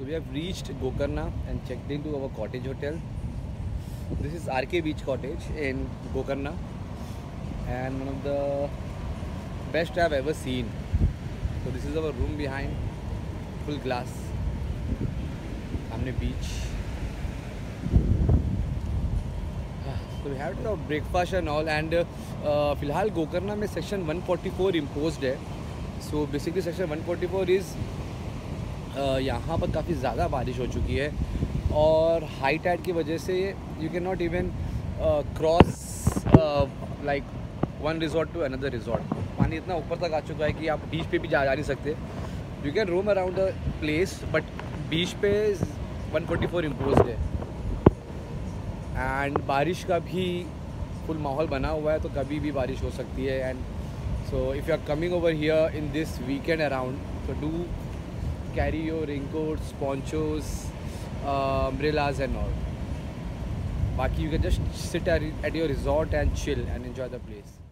we have reached Gokarna and checked into our cottage hotel. This is RK Beach Cottage in Gokarna and one of the best I've ever seen. So this is our room behind, full glass. सामने beach. So we had our breakfast and all and uh, फिलहाल गोकर्णा में section 144 imposed है so basically section 144 is यहाँ पर काफ़ी ज़्यादा बारिश हो चुकी है और हाई टाइड की वजह से you can not even cross like one resort to another resort पानी इतना ऊपर तक आ चुका है कि आप बीच पे भी जा जा नहीं सकते. You can roam around the place but beach पे 144 इम्पोज है. एंड बारिश का भी फुल माहौल बना हुआ है तो कभी भी बारिश हो सकती है. And so if you are coming over here in this weekend around तो do carry your raincoats, ponchos, uh, umbrellas, and all. Baki, you can just sit at, at your resort and chill and enjoy the place.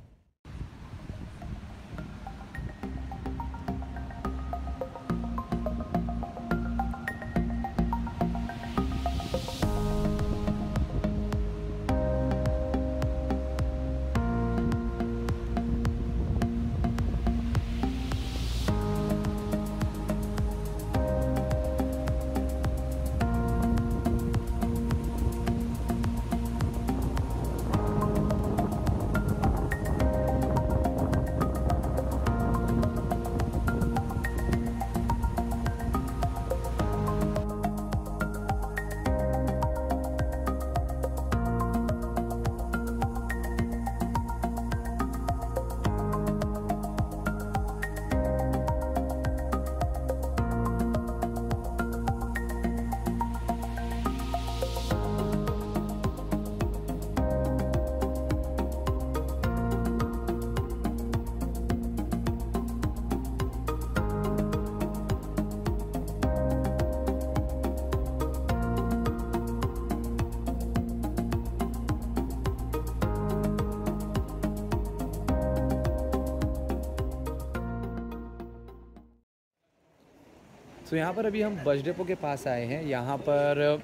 तो यहाँ पर अभी हम bus depot के पास आए हैं। यहाँ पर,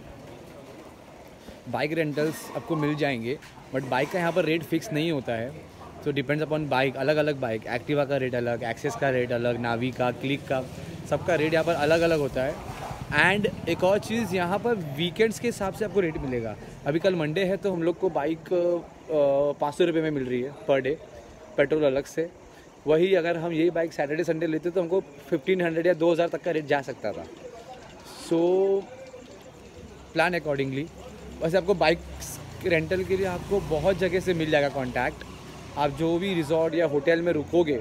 बाइक रेंटल्स आपको मिल जाएँगे, बट बाइक का यहाँ पर रेट फिक्स नहीं होता है। तो डिपेंड्स अपॉन बाइक अलग अलग बाइक, एक्टिवा का रेट अलग, एक्सेस का रेट अलग, नावी का, क्लिक का, सबका रेट यहाँ पर अलग अलग होता है। एंड एक और चीज़, यहाँ पर वीकेंड्स के हिसाब से आपको रेट मिलेगा। अभी कल मंडे है तो हम लोग को बाइक पाँच सौ रुपये में मिल रही है पर डे पेट्रोल अलग से। वही अगर हम यही बाइक सैटरडे संडे लेते तो हमको फिफ्टीन हंड्रेड या दो हज़ार तक का रेट जा सकता था। सो प्लान अकॉर्डिंगली वैसे आपको बाइक रेंटल के लिए आपको बहुत जगह से मिल जाएगा कॉन्टैक्ट आप जो भी रिजॉर्ट या होटल में रुकोगे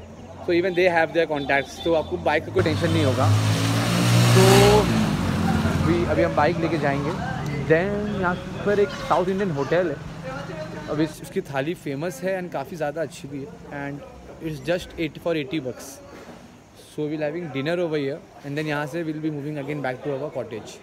तो even they have their contacts तो आपको बाइक का कोई टेंशन नहीं होगा। तो अभी अभी हम बाइक लेके जाएँगे। देन यहाँ पर एक साउथ इंडियन होटल है। इस इसकी थाली फ़ेमस है एंड काफ़ी ज़्यादा अच्छी भी है। And it's just 80 for 80 bucks. So we'll having dinner over here and then yahan se we'll be moving again back to our cottage.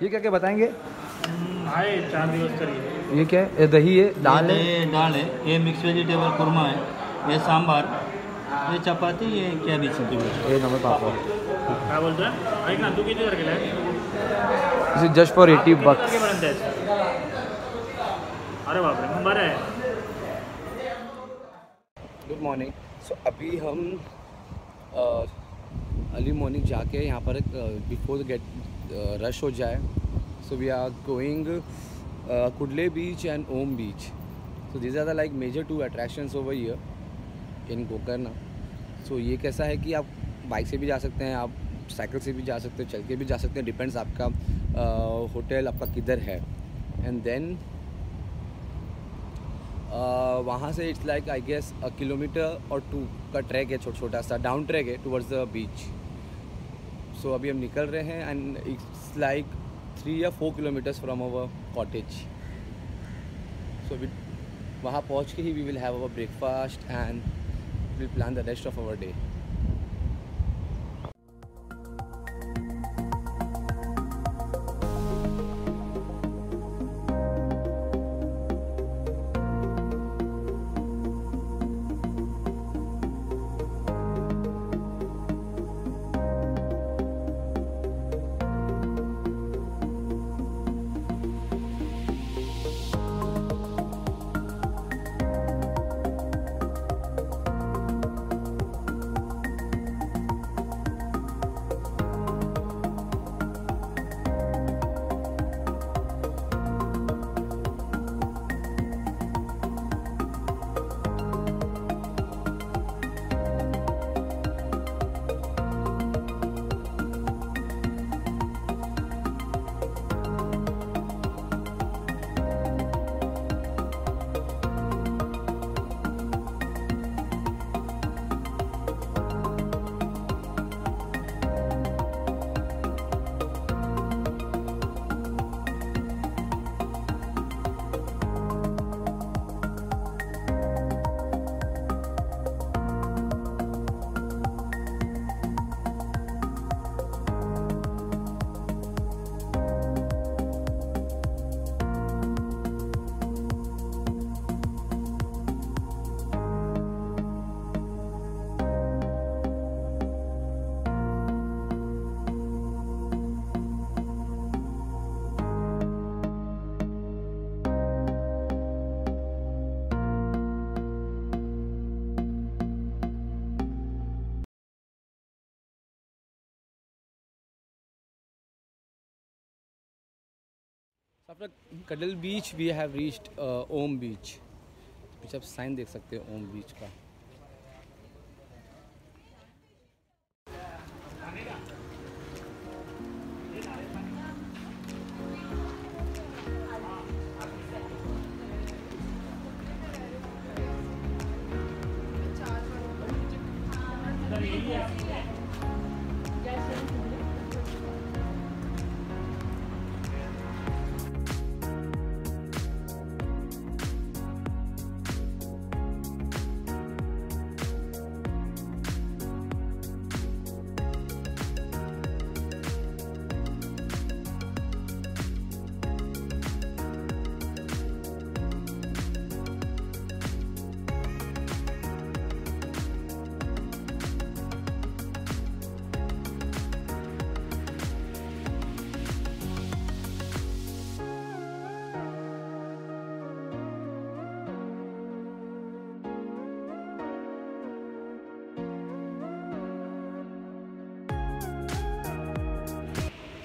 ये क्या क्या बताएँगे? आए चार दिवस करिए ये क्या है? ये दही है दाल है? ये दाल है ये मिक्स वेजिटेबल कुरमा है ये सांबार ये चपाती ये क्या की ये नमक पापड़ काय बोलतोय ऐक ना तू किती तारखेला आहे is just for eighty bucks अरे बापरे मग बरं आहे गुड मॉर्निंग सो अभी हम अर्ली मॉर्निंग जाके यहाँ पर बिफोर गेट रश हो जाए. So we are going Kudle beach and Om beach so this are the like major two attractions over here in Gokarna so ये कैसा है कि आप बाइक से भी जा सकते हैं आप साइकिल से भी जा सकते हैं चल के भी जा सकते हैं डिपेंड्स आपका होटल uh, आपका किधर है. एंड देन uh, वहाँ से it's like I guess a kilometre और टू का ट्रैक है छोटा छोटा सा डाउन ट्रैक है towards the beach so so, अभी हम निकल रहे हैं एंड इट्स लाइक थ्री या four kilometres from our cottage so अभी वहाँ पहुँच के ही we will have our breakfast and will plan the rest of our day after Kudle beach we have reached Om beach पीछे आप sign देख सकते हो ओम बीच का।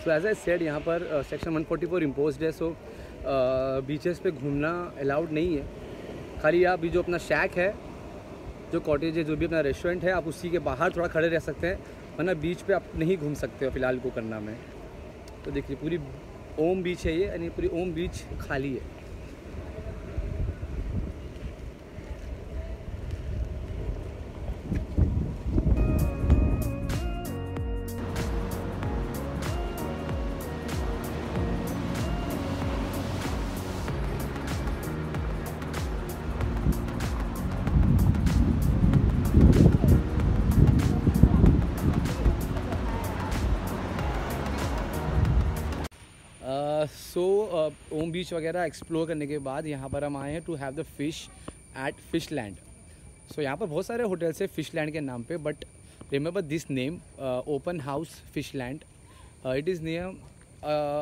सो एज आई सेड यहाँ पर सेक्शन 144 इम्पोज है सो बीचेस पे घूमना अलाउड नहीं है। खाली आप जो अपना शैक है, जो कॉटेज है, जो भी अपना रेस्टोरेंट है, आप उसी के बाहर थोड़ा खड़े रह सकते हैं, वरना बीच पे आप नहीं घूम सकते हो फ़िलहाल को करना में। तो देखिए, पूरी ओम बीच है ये, यानी पूरी ओम बीच खाली है। सो ओम बीच वगैरह एक्सप्लोर करने के बाद यहाँ पर हम आए हैं to have the fish at Fish Land so यहाँ पर बहुत सारे होटल्स है फ़िश लैंड के नाम पे but remember this name Open House Fish Land it is near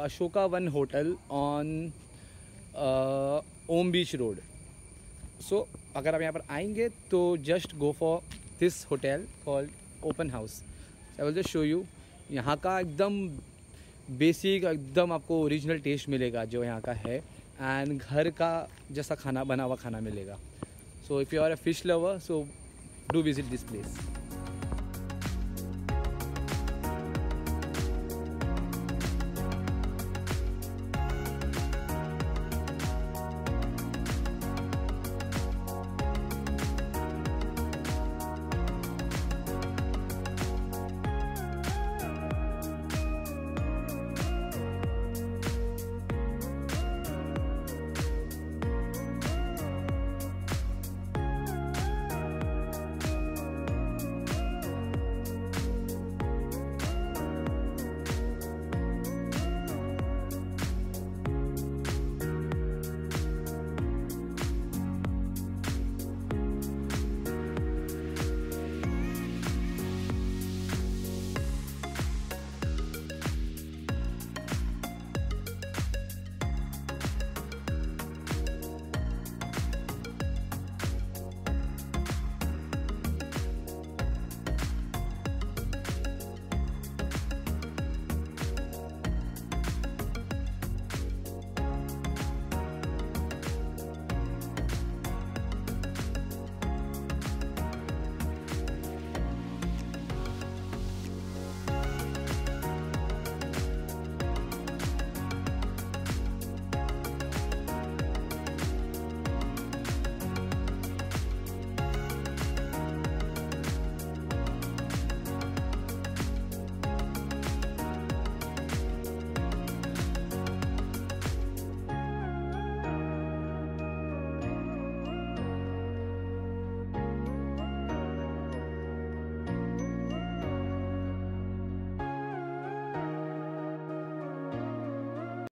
Ashoka one hotel on Om beach road so अगर आप यहाँ पर आएँगे तो just go for this hotel called Open House I will just show you यहाँ का एकदम basic एकदम आपको ओरिजिनल टेस्ट मिलेगा जो यहाँ का है। एंड घर का जैसा खाना, बना हुआ खाना मिलेगा। So if you are a fish lover so do visit this place